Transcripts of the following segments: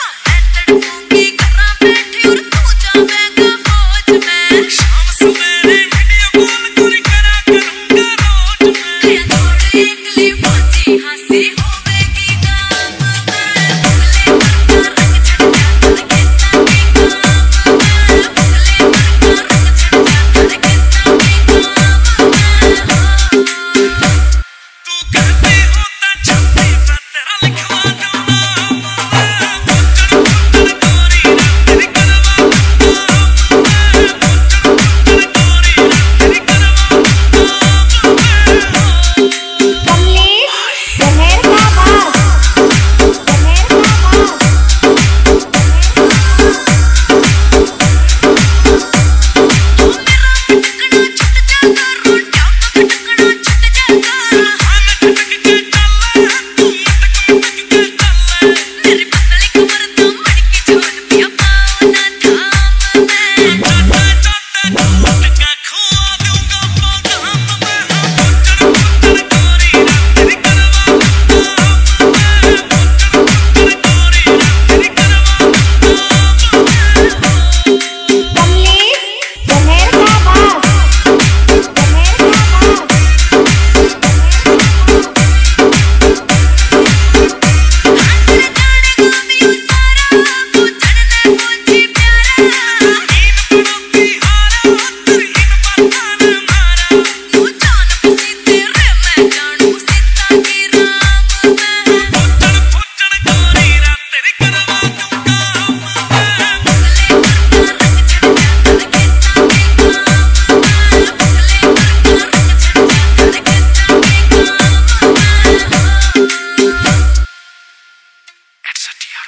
Huh, method.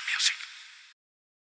music.